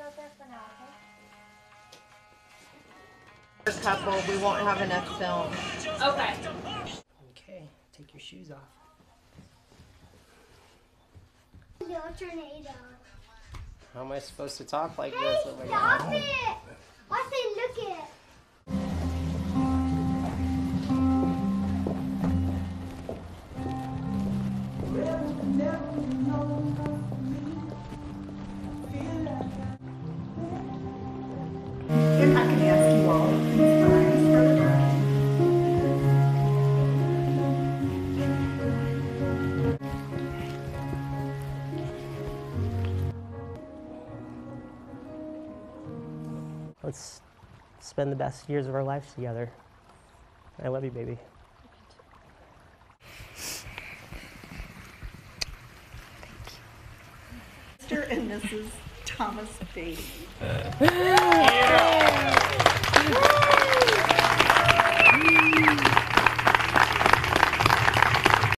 out there for now, okay? couple, we won't have enough film. Okay. Okay, take your shoes off. Little tornado. How am I supposed to talk like this? Oh my Stop god. it! I say look it. If Let's spend the best years of our lives together. I love you, baby. Thank you. Mr. and Mrs. Thomas Beatie. Yeah.